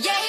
Yeah.